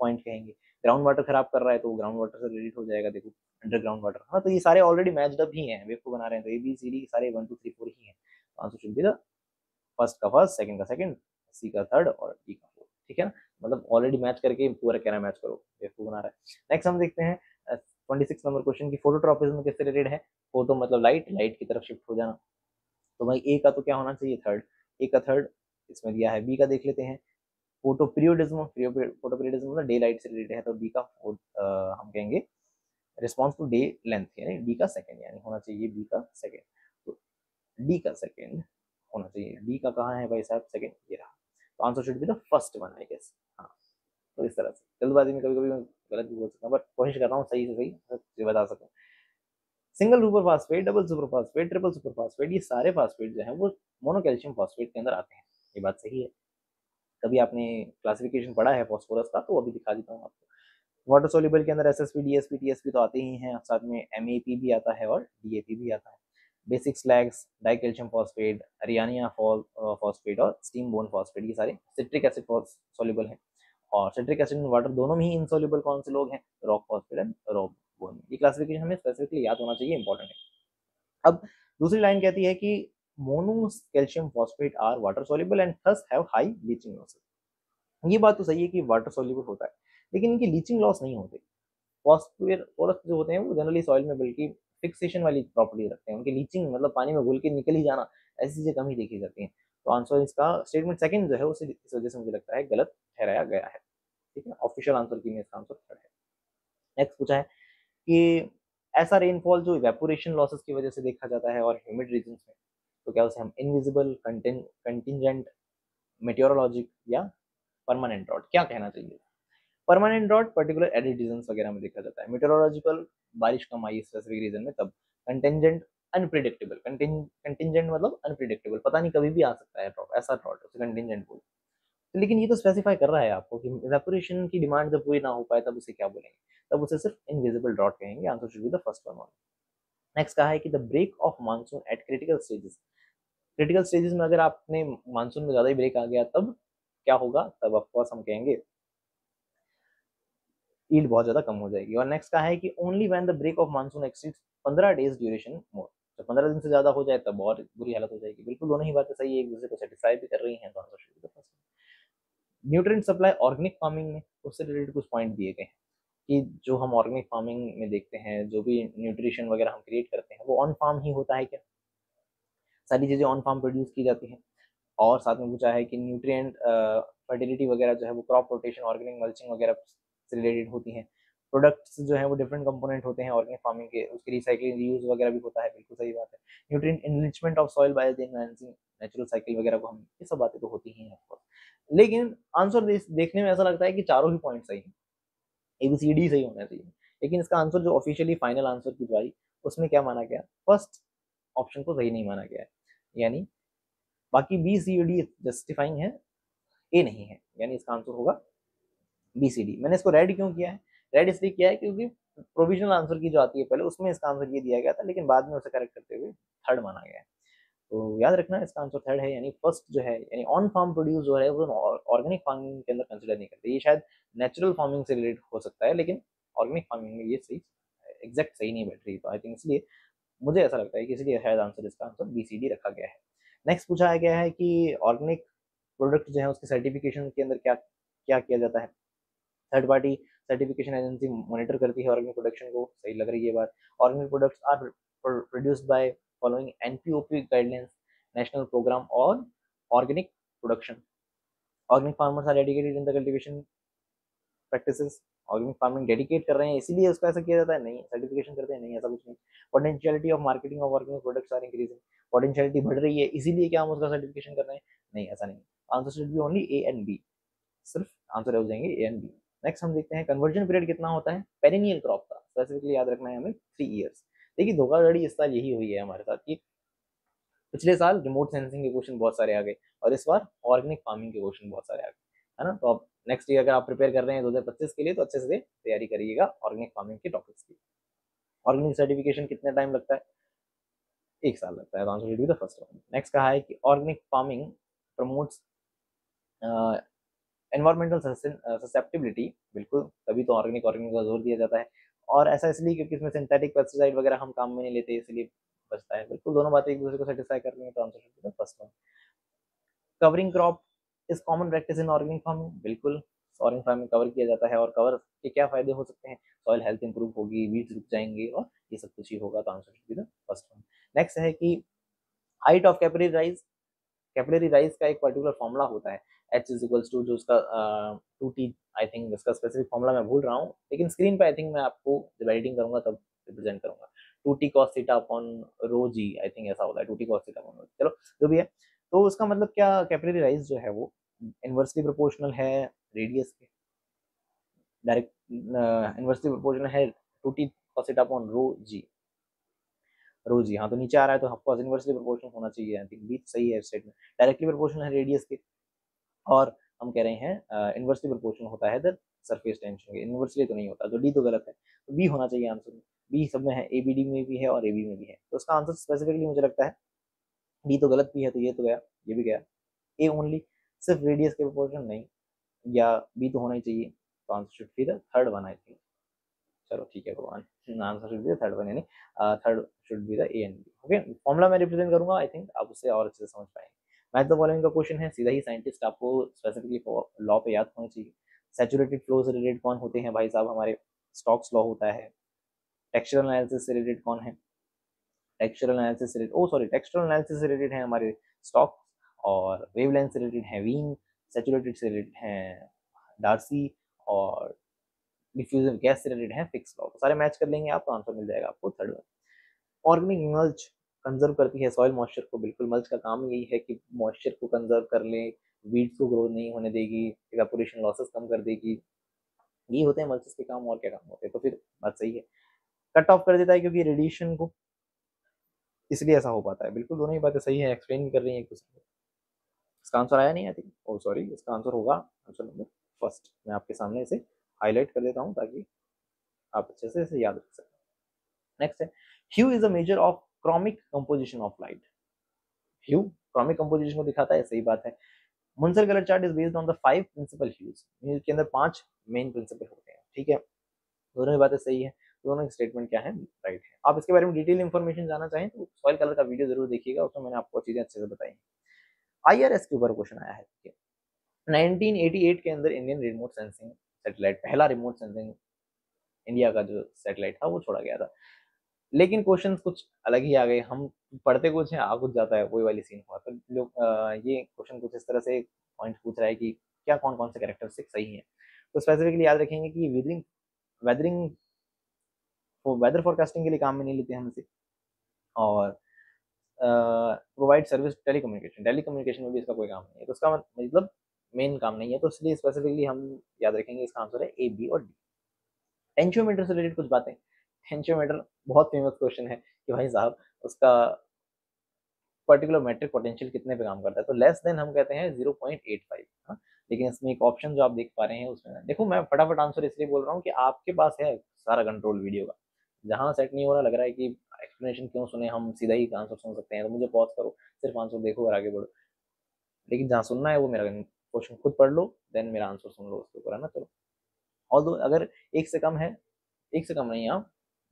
पॉइंट कहेंगे। ग्राउंड वाटर खराब कर रहा है तो ग्राउंड वाटर से रिलेट हो जाएगा, देखो अंडरग्राउंड वाटर हाँ तो ये सारे ऑलरेडी मैच्ड अप ही हैं, वेब को बना रहे हैं तो ए बी सी डी सारे वन टू थ्री फोर ही हैं। Answer should be the first का फ़र्स्ट सेकंड का सेकंड सी का थर्ड और डी का फोर्थ ठीक है ना? मतलब ऑलरेडी मैच करके पूरा कहना मैच करो, वेब को बना रहा है। नेक्स्ट हम देखते हैं ट्वेंटी सिक्स नंबर क्वेश्चन की फोटोट्रॉपिज्म किससे रिलेटेड है? फ़ोटो मतलब लाइट लाइट की तरफ़ शिफ्ट हो जाना। तो भाई ए का तो क्या होना चाहिए? थर्ड ए का थर्ड इसमें दिया है। बी का देख लेते हैं। फ़ोटो पीरियोडिज्म फ़ोटो पीरियोडिज्म मतलब डे लाइट से रिलेटेड है। तो बी का हम कहेंगे रिस्पॉन्स टू डे लेंथ यानी डी का सेकेंड यानी होना चाहिए बी का सेकेंड तो डी का सेकेंड होना चाहिए। डी का कहाँ है भाई साहब? सेकेंड ये रहा। तो answer should be the first one I guess हाँ। तो इस तरह से। जल्दबाजी में कभी कभी गलत भी बोल सकता हूँ बट कोशिश कर रहा हूँ सही से सही बता सकूँ। Single super phosphate double super phosphate triple super phosphate ये सारे फास्फेट जो है, वो मोनोकैल्शियम फास्फेट के अंदर आते हैं। ये बात सही है। कभी आपने क्लासिफिकेशन पढ़ा है फॉस्फोरस का तो अभी दिखा देता हूँ आपको। वाटर सोल्यूबल के अंदर S S P D S P T S P तो आते ही हैं, साथ में एम ए पी भी आता है और डी ए पी भी आता है। बेसिक स्लैग्स डाइकेल्शियम फॉस्फेट अरियानिया फॉस्फेट और स्टीम बोन फॉस्फेट ये सारे सिट्रिक एसिड सोल्यूबल हैं। और सिट्रिक एसिड एंड वाटर दोनों में ही इनसोल्यूबल कौन से लोग हैं? Rock phosphate and rock bone ये क्लासिफिकेशन हमें स्पेसिफिकली याद होना चाहिए इंपॉर्टेंट है। अब दूसरी लाइन कहती है कि mono calcium phosphate are water soluble and thus have high leaching losses ये बात तो सही है कि वाटर सोल्यूबल होता है, लेकिन इनकी लीचिंग लॉस नहीं होते। फॉस्फेट फॉरस जो होते हैं, वो जनरली सॉइल में बल्कि फिक्सेशन वाली प्रॉपर्टी रखते हैं। उनकी लीचिंग मतलब पानी में घुल के निकल ही जाना, ऐसी चीज़ें कम ही देखी जाती हैं। तो आंसर इसका स्टेटमेंट सेकंड जो है, उसे इस वजह से मुझे लगता है गलत ठहराया गया है। ठीक है ऑफिशियल आंसर की इसका आंसर थर्ड है। नेक्स्ट पूछा है कि ऐसा रेनफॉल जो इवेपोरेशन लॉसेस की वजह से देखा जाता है और ह्यूमिड रीजन में तो क्या उसे हम इनविजिबल कंटिजेंट मेटेरोलॉजिक या परमानेंट ड्रॉट क्या कहना चाहिए? Permanent drought particular arid region वगैरह में देखा जाता है। मेटेरोलॉजिकल बारिश कम आई स्पेसिफिक रीजन में, तब कंटेंजेंट अनप्रिडिक्टेबल कंटिजेंट मतलब अनप्रिडिक्टेबल पता नहीं कभी भी आ सकता है ड्रॉप ऐसा ड्रॉट उसे कंटिजेंट बोल। लेकिन ये तो स्पेसिफाई कर रहा है आपको कि इवेपोरेशन की डिमांड जब पूरी ना हो पाए, तब उसे क्या बोलेंगे? तब उसे सिर्फ़ इनविजिबल ड्रॉट कहेंगे answer should be the first one next कहा है कि the break of monsoon at critical stages critical stages में अगर आपने मानसून में ज़्यादा ही ब्रेक आ गया, तब क्या होगा? तब ऑफकोर्स हम कहेंगे ईल्ड बहुत ज़्यादा कम हो जाएगी। और नेक्स्ट कहा है कि only when the break of monsoon exceeds पंद्रह डेज़ ड्यूरेशन मोर जब पंद्रह दिन से ज़्यादा हो जाए, तब और बुरी हालत हो जाएगी। बिल्कुल दोनों ही बातें सही है, एक दूसरे को सेटिस्फाई भी कर रही हैं तो answer should be nutrient supply organic farming में उससे रिलेटेड कुछ पॉइंट दिए गए हैं कि जो हम ऑर्गेनिक फ़ार्मिंग में देखते हैं, जो भी न्यूट्रिशन वगैरह हम क्रिएट करते हैं, वो ऑन फार्म ही होता है क्या? सारी चीज़ें ऑन फार्म प्रोड्यूस की जाती हैं। और साथ में पूछा है कि न्यूट्रिएंट फर्टिलिटी वगैरह जो है, वो क्रॉप रोटेशन ऑर्गेनिक मल्चिंग वगैरह से रिलेटेड होती हैं। प्रोडक्ट्स जो है वो डिफरेंट कंपोनेंट होते हैं ऑर्गेनिक फ़ार्मिंग के, उसकी रिसाइकलिंग यूज़ वगैरह भी होता है, बिल्कुल सही बात है। Nutrient enrichment of soil by the enhancing natural cycle वगैरह को हम, ये सब बातें तो होती ही हैं लेकिन आंसर देखने में ऐसा लगता है कि चारों ही पॉइंट सही हैं। ए बी सी डी सही होना चाहिए। लेकिन इसका आंसर जो ऑफिशियली फाइनल आंसर की जो उसमें क्या माना गया? फ़र्स्ट ऑप्शन को सही नहीं माना गया है। यानी बाकी बी सी डी जस्टिफाइंग है ए नहीं है। यानी इसका आंसर होगा बी सी डी मैंने इसको रेड क्यों किया है? रेड इसलिए किया है क्योंकि प्रोविजनल आंसर की जो आती है पहले, उसमें इसका आंसर ये दिया गया था, लेकिन बाद में उसे करेक्ट करते हुए थर्ड माना गया है। तो याद रखना इसका आंसर थर्ड है, यानी फ़र्स्ट जो है, यानी ऑन फार्म प्रोड्यूस जो है, वो ऑर्गेनिक फ़ार्मिंग के अंदर कंसिडर नहीं करते। ये शायद नेचुरल फ़ार्मिंग से रिलेटेड हो सकता है, लेकिन ऑर्गेनिक फ़ार्मिंग में ये सही एग्जैक्ट सही नहीं बैठ रही तो आई थिंक इसलिए मुझे ऐसा लगता है कि इसलिए शायद आंसर इसका आंसर बी सी डी रखा गया है। नेक्स्ट पूछा गया है कि ऑर्गेनिक प्रोडक्ट जो है, उसके सर्टिफिकेशन के अंदर क्या क्या किया जाता है? Third party certification agency monitor करती है ऑर्गेनिक प्रोडक्शन को। सही लग रही है बात। Organic products are produced by following NPOP guidelines, national program or organic production. Organic farmers are dedicated in the cultivation practices. Organic farming dedicate कर रहे हैं इसीलिए उसका ऐसा किया जाता है। नहीं सर्टिफिकेशन करते हैं नहीं ऐसा कुछ नहीं। Potentiality of marketing of organic products are increasing potentiality बढ़ रही है इसीलिए क्या हम उसका सर्टिफिकेशन कर रहे हैं? नहीं ऐसा नहीं answer should be only A and B सिर्फ़ आंसर हो जाएँगे ए एंड बी नेक्स्ट हम देखते हैं कन्वर्जन पीरियड कितना होता है पेरिनियल क्रॉप का स्पेसिफिकली याद रखना है हमें थ्री ईयर्स देखिए धोखाधड़ी इस साल यही हुई है हमारे साथ कि पिछले साल रिमोट सेंसिंग के क्वेश्चन बहुत सारे आ गए और इस बार ऑर्गेनिक फ़ार्मिंग के क्वेश्चन बहुत सारे आ गए, है ना? तो अब नेक्स्ट ईयर अगर आप प्रिपेयर कर रहे हैं 2025 के लिए तो अच्छे से तैयारी करिएगा ऑर्गेनिक फ़ार्मिंग के टॉपिक्स की। ऑर्गेनिक सर्टिफिकेशन कितने टाइम लगता है? एक साल लगता है आंसर द फ़र्स्ट नेक्स्ट कहा है कि organic farming promotes environmental susceptibility बिल्कुल, तभी तो ऑर्गेनिक ऑर्गेनिक का ज़ोर दिया जाता है। और ऐसा इसलिए क्योंकि इसमें सिंथेटिक पेस्टिसाइड वगैरह हम काम में नहीं लेते, इसलिए बचता है। बिल्कुल, दोनों बातें एक दूसरे को सेटिस्फाई कर रही हैं तो answer first one covering crop is common practice in organic farming बिल्कुल। ऑर्गेनिक फ़ार्मिंग कवर किया जाता है और कवर के क्या फ़ायदे हो सकते हैं? सॉइल हेल्थ इंप्रूव होगी वीड्स रुक जाएँगे और ये सब कुछ ही होगा तो answer should first one next है कि height of capri rise capillary rise का एक पर्टिकुलर फॉर्मूला होता है। एच इज़ इक्वल्स टू जो उसका टू टी आई थिंक इसका स्पेसिफिक फॉर्मूला मैं भूल रहा हूँ, लेकिन स्क्रीन पे आई थिंक मैं आपको जब एडिटिंग करूँगा तब रिप्रेजेंट करूँगा। Two T cos theta upon rho g I think ऐसा होता है two T cos theta upon चलो, जो भी है तो उसका मतलब क्या कैपिलरी राइज जो है वो इनवर्सली प्रोपोर्शनल है रेडियस के? डायरेक्ट इन्वर्सली प्रोपोर्शनल है two T cos theta upon rho g rho g हाँ तो नीचे आ रहा है तो ऑफकोर्स इन्वर्सली प्रोपोर्शनल होना चाहिए आई थिंक बीच सही है स्टेट में। डायरेक्टली प्रोपोर्शनल है रेडियस के। और हम कह रहे हैं इन्वर्सली प्रोपोर्शनल होता है द सरफेस टेंशन के इन्वर्सली तो नहीं होता तो डी तो गलत है तो बी होना चाहिए आंसर में। बी सब में है ए बी डी में भी है और ए बी में भी है। तो उसका आंसर स्पेसिफिकली मुझे लगता है डी तो गलत भी है तो ये तो गया, ये भी गया। ए ओनली सिर्फ़ रेडियस के प्रोपोर्शन नहीं, या बी तो होना ही चाहिए तो answer should be the third one I think चलो ठीक है भगवान answer should be third one यानी third should be the A and B okay formula मैं रिप्रेजेंट करूँगा आई थिंक आप उससे और अच्छे से समझ पाएँगे। मैथ द फॉलोइंग का क्वेश्चन है, सीधा ही साइंटिस्ट आपको स्पेसिफिकली लॉ पे याद होना चाहिए। सैचुरेटेड फ्लो से रिलेटेड कौन होते हैं भाई साहब? हमारे स्टॉक्स लॉ होता है। टेक्सचरल एनालिसिस से रिलेटेड कौन है? टेक्सचरल एनालिसिस से ओ सॉरी टेक्सचरल एनालिसिस से रिलेटेड है हमारे स्टॉक और वेवलेंथ से रिलेटेड है वीन सेचुरेटेड से रिलेटेड है डार्सी और डिफ्यूजन गैस से रिलेटेड है फिक्स लॉ सारे मैच कर लेंगे आप तो आंसर मिल जाएगा आपको। Third one organic mulch conserve करती है सॉइल मॉइस्चर को, बिल्कुल। मल्च का काम यही है कि मॉइस्चर को कंजर्व कर ले वीड्स को ग्रोथ नहीं होने देगी इवेपोरेशन लॉसेस कम कर देगी। ये होते हैं मल्चेस के काम और क्या काम होते हैं? तो फिर बात सही है। कट ऑफ़ कर देता है क्योंकि रेडिएशन को। इसलिए ऐसा हो पाता है। बिल्कुल, दोनों ही बातें सही है एक्सप्लेन कर रही है एक दूसरे को। इसका आंसर आया नहीं आई थिंक ओ सॉरी इसका आंसर होगा। आंसर नंबर फ़र्स्ट मैं आपके सामने इसे हाईलाइट कर देता हूँ ताकि आप अच्छे से इसे याद रख सकें। नेक्स्ट है। Hue is a measure of chromic composition of light. Hue, chromic composition को दिखाता है, सही बात है। Munsell colour chart is based on the five principal hues के अंदर पाँच मेन प्रिंसिपल होते हैं, ठीक है? दोनों ही बातें सही है, दोनों की स्टेटमेंट क्या है? राइट है। आप इसके बारे में डिटेल इन्फॉर्मेशन जानना चाहें तो सॉइल कलर का वीडियो ज़रूर देखिएगा, उसमें मैंने आपको चीज़ें अच्छे से बताई आई आर एस के ऊपर क्वेश्चन आया है 1988 के अंदर इंडियन रिमोट सेंसिंग सेटेलाइट पहला रिमोट सेंसिंग इंडिया का जो सेटेलाइट था, वो छोड़ा गया था। लेकिन क्वेश्चन कुछ अलग ही आ गए। हम पढ़ते कुछ हैं, आ कुछ जाता है, वही वाली सीन हुआ। तो लोग ये क्वेश्चन कुछ इस तरह से पॉइंट पूछ रहा है कि क्या कौन कौन से कैरेक्टरिस्टिक सही हैं? तो स्पेसिफिकली याद रखेंगे कि वेदरिंग वेदरिंग वो वेदर फोरकास्टिंग के लिए काम में नहीं लेते हम इसे। और provide service telecommunication telecommunication में भी इसका कोई काम नहीं है। तो उसका मतलब मेन काम नहीं है। तो इसलिए स्पेसिफिकली हम याद रखेंगे इसका आंसर है ए बी और डी टेंशियोमीटर से रिलेटेड कुछ बातें। टेंशियोमीटर बहुत फ़ेमस क्वेश्चन है कि भाई साहब, उसका पर्टिकुलर मेट्रिक पोटेंशियल कितने पे काम करता है? तो लेस देन हम कहते हैं ज़ीरो पॉइंट एट फाइव हाँ? लेकिन इसमें एक ऑप्शन जो आप देख पा रहे हैं उसमें देखो मैं फटाफट आंसर इसलिए बोल रहा हूँ कि आपके पास है सारा कंट्रोल वीडियो का। जहाँ सेट नहीं हो रहा, लग रहा है कि एक्सप्लेनेशन क्यों सुने, हम सीधा ही आंसर सुन सकते हैं। तो मुझे पॉज करो, सिर्फ़ आंसर देखो और आगे बढ़ो। लेकिन जहाँ सुनना है वो मेरा क्वेश्चन खुद पढ़ लो देन मेरा आंसर सुन लो उसके ऊपर, है ना? चलो। और अगर एक से कम है, एक से कम नहीं यहाँ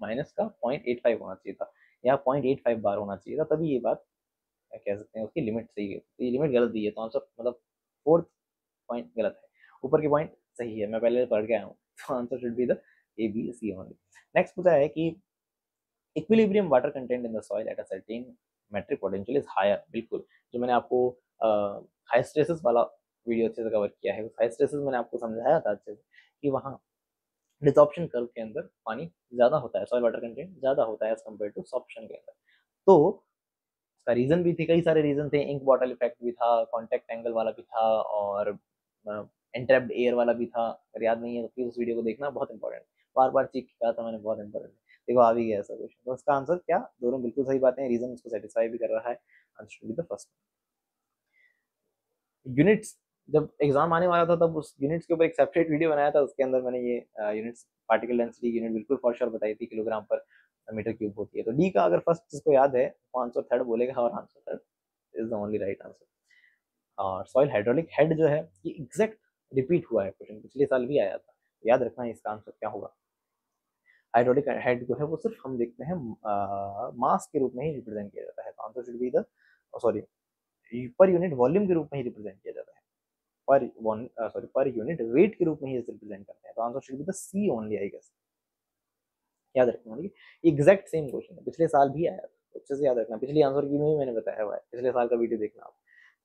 माइनस का पॉइंट एट फाइव होना चाहिए था। या पॉइंट एट फाइव बार होना चाहिए था, तभी ये बात कह सकते हैं उसकी लिमिट सही है। तो ये लिमिट गलत दी है तो आंसर मतलब फोर्थ पॉइंट गलत है। ऊपर की पॉइंट सही है, मैं पहले पढ़ के आया हूँ तो answer should be the A B C only next पूछा है कि equilibrium water content in the soil at a certain matric potential is higher बिल्कुल। जो मैंने आपको हाई स्ट्रेसेस वाला वीडियो अच्छे से कवर किया है हाई स्ट्रेसेस मैंने आपको समझाया था अच्छे से कि वहाँ डिसॉप्शन कर्व के अंदर पानी ज़्यादा होता है सॉइल वाटर कंटेंट ज़्यादा होता है एज कंपेयर टू सॉप्शन के अंदर। तो उसका रीज़न भी थे, कई सारे रीज़न थे इंक बॉटल इफ़ेक्ट भी था कॉन्टेक्ट एंगल वाला भी था और एंट्रेप्ड एयर वाला भी था। अगर याद नहीं है तो प्लीज़ उस वीडियो को देखना, बहुत इंपॉर्टेंट बार बार चीख कहा था मैंने, बहुत इंपॉर्टेंट देखो, आ भी गया ऐसा क्वेश्चन तो उसका आंसर क्या? दोनों बिल्कुल सही बातें रीजन उसको सेटिस्फाई भी कर रहा है। आंसर द फ़र्स्ट यूनिट्स जब एग्ज़ाम आने वाला था, तब उस यूनिट्स के ऊपर एक सेपरेट वीडियो बनाया था, उसके अंदर मैंने ये यूनिट्स पार्टिकल डेंसिटी यूनिट बिल्कुल फॉर श्योर बताई थी किलोग्राम पर मीटर क्यूब होती है। तो डी का अगर फ़र्स्ट जिसको याद है वो आंसर थर्ड बोलेगा और answer third is the only right answer और सॉइल हाइड्रोलिक हेड जो है, ये एग्जैक्ट रिपीट हुआ है क्वेश्चन पिछले साल भी आया था। याद रखना है इसका आंसर क्या होगा। हाइड्रोलिक हेड जो है, वो सिर्फ़ हम देखते हैं मास के रूप में ही रिप्रेजेंट किया जाता है। तो answer should be the sorry per unit volume के रूप में ही रिप्रेजेंट किया जाता है। Per one sorry per unit weight के रूप में ही रिप्रेजेंट करते हैं। तो answer should be the C only I guess याद रखना ठीक एग्जैक्ट सेम क्वेश्चन है। पिछले साल भी आया था। अच्छे से याद रखना। पिछले आंसर की में मैंने बताया हुआ है। पिछले साल का वीडियो देखना आप।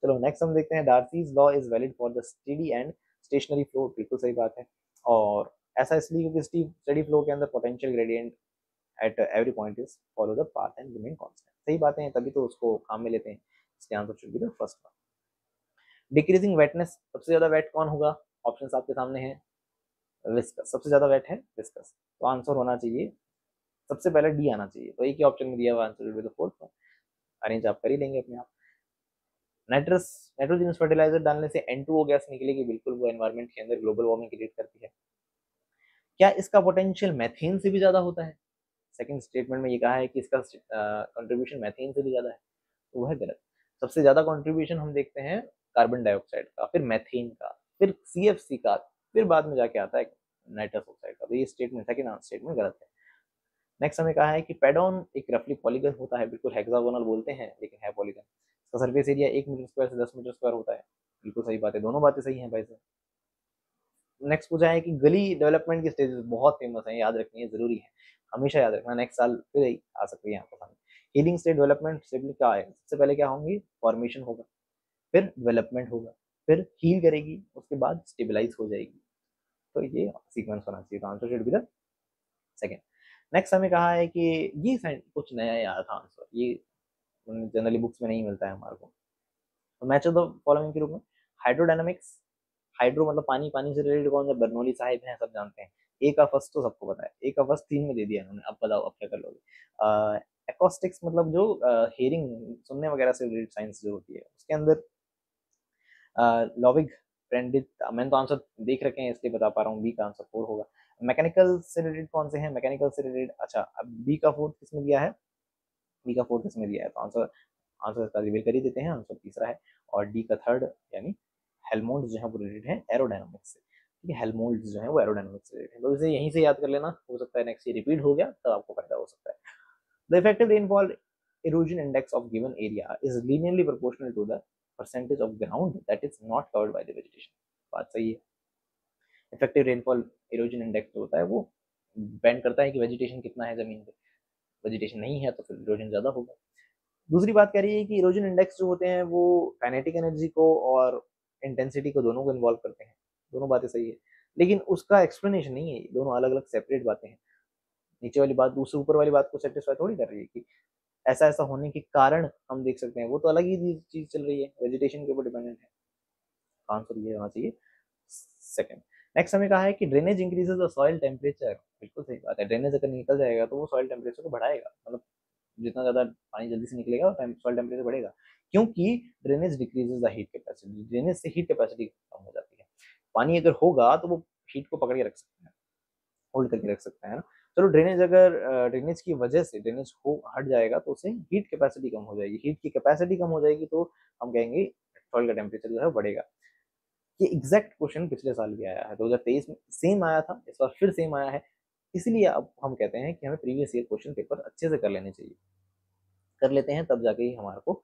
चलो नेक्स्ट हम देखते हैं। Darcy's law is valid for the steady and stationary flow बिल्कुल सही बात है। और ऐसा इसलिए क्योंकि स्टडी फ्लो के अंदर potential gradient at every point is follow the path and remain constant सही बातें हैं, तभी तो उसको काम में लेते हैं। इसके answer should be the first one decreasing wetness सबसे ज़्यादा वेट कौन होगा? ऑप्शन आपके सामने हैं। विस्कस सबसे ज़्यादा वेट है विस्कस तो आंसर होना चाहिए। सबसे पहले डी आना चाहिए। तो एक ही ऑप्शन में दिया हुआ आंसर विल फोर्थ अरेंज आप कर ही लेंगे अपने आप। नाइट्रस नाइट्रोजनस फर्टिलाइज़र डालने से N2O गैस निकलेगी। बिल्कुल वो एनवायरमेंट के अंदर ग्लोबल वार्मिंग क्रिएट करती है। क्या इसका पोटेंशियल मैथेन से भी ज़्यादा होता है? सेकंड स्टेटमेंट में ये कहा है कि इसका कंट्रीब्यूशन मैथेन से भी ज़्यादा है। तो वह गलत। सबसे ज़्यादा कंट्रीब्यूशन हम देखते हैं कार्बन डाइऑक्साइड का, फिर मैथेन का, फिर सीएफसी का, फिर बाद में जाके आता है नाइट्रस ऑक्साइड का। तो ये स्टेटमेंट सेकंड स्टेटमेंट गलत है। नेक्स्ट हमें कहा है कि पेडोन एक रफली पॉलीगन होता है, बिल्कुल हेक्सागोनल बोलते हैं, लेकिन है पॉलीगन इसका सरफेस एरिया एक मीटर स्क्वायर से दस मीटर स्क्वायर होता है। बिल्कुल सही बात है दोनों बातें सही हैं भाई से नेक्स्ट पूछा है कि गली डेवलपमेंट की स्टेजेस बहुत फ़ेमस है, याद रखनी है ज़रूरी है। हमेशा याद रखना नेक्स्ट साल फिर आ सकती है यहाँ पर हीलिंग स्टेट डेवलपमेंट स्टेबली क्या आएगा सबसे पहले क्या होंगी? फॉर्मेशन होगा। फिर डेवलपमेंट होगा, फिर हील करेगी, उसके बाद स्टेबलाइज हो जाएगी। तो ये सीक्वेंस होना चाहिए तो answer should be the second next हमें कहा है कि ये कुछ नया याद था आंसर ये जनरली बुक्स में नहीं मिलता है हमारे को। तो मैच ऑफ़ द फॉलोइंग के रूप में हाइड्रोडायनामिक्स हाइड्रो मतलब पानी पानी से रिलेटेड कौन सा? बर्नौली साहिब हैं, सब जानते हैं। ए का फ़र्स्ट तो सबको पता है। ए का फ़र्स्ट तीन में दे दिया इन्होंने। अब बताओ, अब क्या कर लोगे? एकॉस्टिक्स मतलब जो हेयरिंग सुनने वगैरह से रिलेटेड साइंस जो होती है, उसके अंदर लॉविग ब्रेंडित मैंने तो आंसर देख रखे हैं, इसलिए बता पा रहा हूँ बी का आंसर फोर होगा। मैकेनिकल से रिलेटेड कौन से हैं? मैकेनिकल से रिलेटेड अच्छा अब बी का फोर्थ किसमें दिया है? बी का फोर्थ किसमें दिया है? तो आंसर आंसर इसका रिवील कर ही देते हैं आंसर तीसरा है। और डी का थर्ड यानी हेलमोल्ड जो है वो रिलेटेड है एरोडायनामिक्स से। ठीक है हेलमोल्ड जो है वो एरोडायनामिक्स से रिलेटेड है। तो इसे यहीं से याद कर लेना, हो सकता है नेक्स्ट ये रिपीट हो गया, तब आपको फ़ायदा हो सकता है। The effective rainfall erosion index of given area is linearly proportional to the percentage of ground that is not covered by the vegetation. बात सही है। इफ़ेक्टिव रेनफॉल इरोजन इंडेक्स जो होता है वो डिपेंड करता है कि वेजिटेशन कितना है ज़मीन पे। वेजिटेशन नहीं है तो फिर इरोजन ज़्यादा होगा। दूसरी बात कह रही है कि इरोजन इंडेक्स जो होते हैं वो काइनेटिक एनर्जी को और इंटेंसिटी को दोनों को इन्वॉल्व करते हैं। दोनों बातें सही है। लेकिन उसका एक्सप्लेनेशन नहीं है। दोनों अलग अलग सेपरेट बातें हैं। नीचे वाली बात, दूसरे ऊपर वाली बात को सेटिस्फाई थोड़ी कर रही है कि ऐसा ऐसा होने के कारण हम देख सकते हैं। वो तो अलग ही चीज़ चल रही है। वेजिटेशन के ऊपर डिपेंडेंट है। आंसर ये होना चाहिए। सेकंड नेक्स्ट हमें कहा है कि drainage increases the soil temperature बिल्कुल सही बात है। ड्रेनेज अगर निकल जाएगा तो वो सॉइल टेम्परेचर को बढ़ाएगा। मतलब जितना ज़्यादा पानी जल्दी से निकलेगा सॉइल टेम्परेचर बढ़ेगा। क्योंकि drainage decreases the heat capacity drainage से हीट कैपेसिटी कम हो जाती है। पानी अगर होगा तो वो हीट को पकड़ के रख सकते हैं। होल्ड करके रख सकते हैं ना? चलो ड्रेनेज अगर ड्रेनेज की वजह से ड्रेनेज हो, हट जाएगा तो उससे हीट कैपेसिटी कम हो जाएगी। हीट की कैपेसिटी कम हो जाएगी तो हम कहेंगे सॉइल का टेम्परेचर जो है बढ़ेगा। ये एग्जैक्ट क्वेश्चन पिछले साल भी आया है, दो हज़ार तेईस में सेम आया था, इस बार फिर सेम आया है। इसलिए अब हम कहते हैं कि हमें प्रीवियस ईयर क्वेश्चन पेपर अच्छे से कर लेने चाहिए। कर लेते हैं, तब जाके ही हमारे को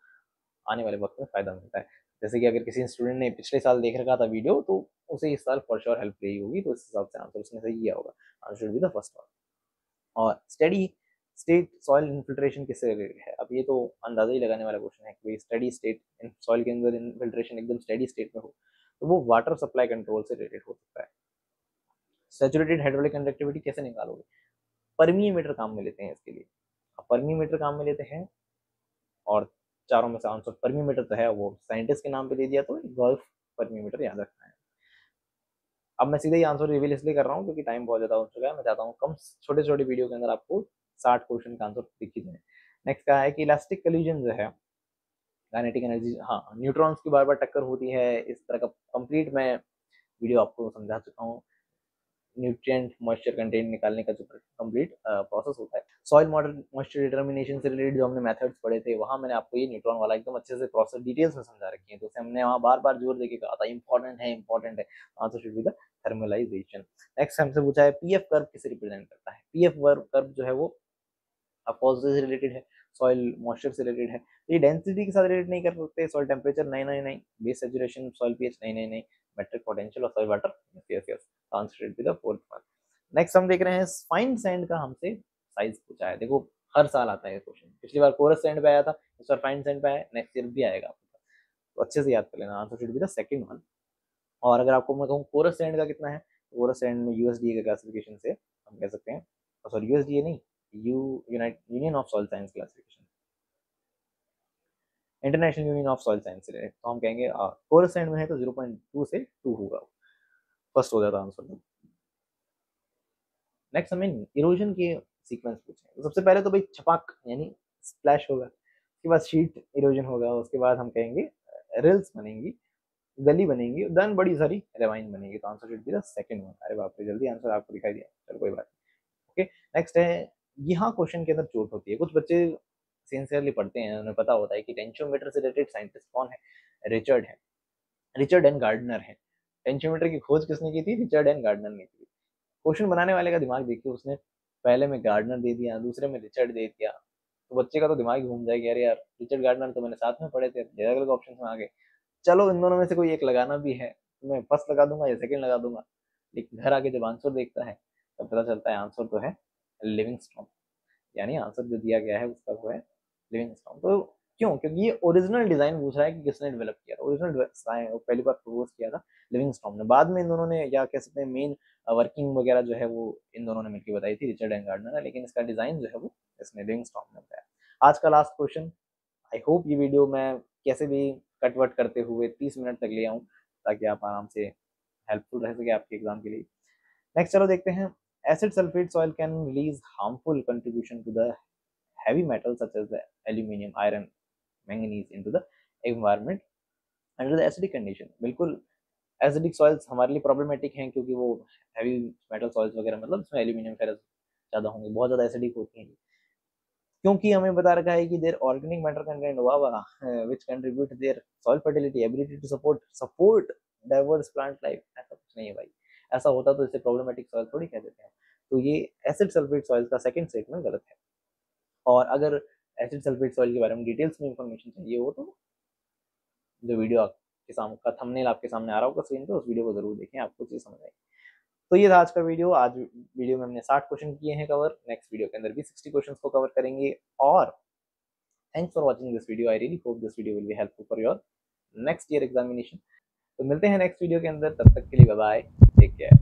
आने वाले वक्त में फ़ायदा मिलता है। जैसे कि अगर किसी स्टूडेंट ने पिछले साल देख रखा था वीडियो तो उसे इस साल फॉर श्योर हेल्प रही होगी तो इस हिसाब से आंसर उसने सही किया होगा। Answer should be the first one और स्टडी स्टेट सॉइल इनफिल्ट्रेशन किससे रिलेटेड है? अब ये तो अंदाज़ा ही लगाने वाला क्वेश्चन है कि स्टडी स्टेट सॉइल के अंदर इनफिल्ट्रेशन एकदम स्टडी स्टेट में हो तो वो वाटर सप्लाई कंट्रोल से रिलेटेड हो सकता है। सेचुरेटेड हाइड्रोलिक कंडक्टिविटी कैसे निकालोगे? परमीमीटर काम में लेते हैं इसके लिए। परमीमीटर काम में लेते हैं और चारों में से आंसर परमीमीटर तो है वो साइंटिस्ट के नाम पे दे दिया तो गल्फ परमीमीटर याद रखना है। अब मैं सीधे ही आंसर रिवील इसलिए कर रहा हूँ क्योंकि टाइम बहुत ज़्यादा हो चुका है, मैं चाहता हूँ कम छोटे छोटे वीडियो के अंदर आपको साठ क्वेश्चन का आंसर दिख ही जाए। नेक्स्ट क्या है कि इलास्टिक कल्यूजन जो है काइनेटिक एनर्जी हाँ न्यूट्रॉन्स की बार बार टक्कर होती है, इस तरह का कंप्लीट मैं वीडियो आपको समझा चुका हूँ। न्यूट्रिएंट मॉइस्चर कंटेंट निकालने का जो कंप्लीट प्रोसेस होता है। सॉइल मॉडल मॉइस्चर डिटर्मिनेशन से रिलेटेड जो हमने मेथड्स पढ़े थे, वहाँ मैंने आपको ये न्यूट्रॉन वाला एकदम अच्छे से प्रोसेस डिटेल्स में समझा रखी है। तो उसे हमने वहाँ बार बार ज़ोर देके कहा था इंपॉर्टेंट है इंपॉर्टेंट है। Answer should be the thermalization next हमसे पूछा है पी एफ़ कर्व किसे रिप्रेजेंट करता है? पी एफ़ कर्व जो है वो अपोजिट से रिलेटेड है सॉइल मॉइस्चर से रिलेटेड है। तो ये डेंसिटी के साथ रिलेट नहीं कर सकते soil temperature nine nine nine base saturation soil pH nine nine nine matric potential और soil water yes yes answer B the fourth one next हम देख रहे हैं फाइन सैंड का हमसे साइज़ पूछा है। देखो, हर साल आता है क्वेश्चन पिछली बार कोरस सैंड पे आया था, इस बार फाइन सैंड पे आया नेक्स्ट ईयर भी आएगा तो अच्छे से याद कर लेना answer should be the second one और अगर आपको मैं कहूँ कोरस सैंड का कितना है? कोरस सैंड में यूएसडी के क्लासिफिकेशन से हम कह सकते हैं। सॉरी यूएसडीए नहीं U unite union of soil science classification international union of soil science से तो हम कहेंगे कोरस सैंड में है तो ज़ीरो पॉइंट टू से टू होगा फ़र्स्ट हो जाता आंसर नेक्स्ट हमें इरोजन के सीक्वेंस पूछे तो सबसे पहले तो भाई छपाक, यानी स्प्लैश होगा उसके बाद शीट इरोजन होगा उसके बाद हम कहेंगे रिल्स बनेंगी, गली बनेंगी देन बड़ी सारी रेवाइन बनेगी। तो answer should be the second one अरे बाप रे, जल्दी आंसर आपको दिखाई दिया। चलो कोई बात ओके नेक्स्ट है, यहाँ क्वेश्चन के अंदर चोट होती है। कुछ बच्चे सिंसियरली पढ़ते हैं, उन्हें पता होता है कि टेंशियोमीटर से रिलेटेड साइंटिस्ट कौन है? रिचर्ड है। रिचर्ड एंड गार्डनर है। टेंशियोमीटर की खोज किसने की थी? रिचर्ड एंड गार्डनर ने की। क्वेश्चन बनाने वाले का दिमाग देखिए, उसने पहले में गार्डनर दे दिया, दूसरे में रिचर्ड दे दिया। तो बच्चे का तो दिमाग घूम जाएगा, अरे यार रिचर्ड गार्डनर तो मैंने साथ में पढ़े थे अलग अलग ऑप्शन में आ गए। चलो, इन दोनों में से कोई एक लगाना भी है, मैं फ़र्स्ट लगा दूँगा या सेकंड लगा दूँगा। लेकिन घर आके जब आंसर देखता है, तब पता चलता है आंसर तो है लिविंग स्टॉम यानी आंसर जो दिया गया है, उसका वो है लिविंग स्टॉम तो क्यों? क्योंकि ये ओरिजिनल डिज़ाइन पूछ रहा है कि किसने डेवलप किया था। ओरिजिनल पहली बार प्रपोज किया था लिविंग स्टॉम ने। बाद में इन दोनों ने, या कह सकते हैं मेन वर्किंग वगैरह जो है वो इन दोनों ने मिलकर बताई थी रिचर्ड एंड गार्डनर ने। लेकिन इसका डिज़ाइन जो है वो इसने लिविंग स्टॉम ने बताया। आज का लास्ट क्वेश्चन आई होप ये वीडियो मैं कैसे भी कटवट करते हुए तीस मिनट तक ले आऊँ, ताकि आप आराम से हेल्पफुल रह सके आपके एग्ज़ाम के लिए। नेक्स्ट चलो देखते हैं। Acid sulphate soil can release harmful contribution to the heavy metal such as the aluminium iron manganese into the environment under the acidic condition बिल्कुल एसिडिक सॉइल्स हमारे लिए प्रॉब्लमेटिक हैं क्योंकि वो हैवी मेटल सॉइल्स वगैरह मतलब इसमें एल्यूमिनियम फेरस ज़्यादा होंगे, बहुत ज़्यादा एसिडिक होती हैं। क्योंकि हमें बता रखा है कि देर organic matter content Wawa which contribute their soil fertility ability to support support diverse plant life ऐसा कुछ नहीं है भाई। ऐसा होता तो इसे प्रॉब्लमेटिक सॉइल थोड़ी कह देते हैं। तो ये एसिड सल्फेट सॉइल का सेकंड स्टेटमेंट गलत है। और अगर एसिड सल्फेट सॉइल के बारे में डिटेल्स में इंफॉर्मेशन चाहिए हो तो जो वीडियो आपके सामने का थंबनेल आपके सामने आ रहा होगा स्क्रीन पर उस वीडियो को ज़रूर देखें, आपको चीज़ समझ आएगी। तो ये था आज का वीडियो आज वीडियो में हमने साठ क्वेश्चन किए हैं कवर नेक्स्ट वीडियो के अंदर भी सिक्सटी क्वेश्चन को कवर करेंगे और thanks for watching this video I really hope this video will be helpful for your next year examination तो मिलते हैं नेक्स्ट वीडियो के अंदर, तब तक के लिए बाय टेक केयर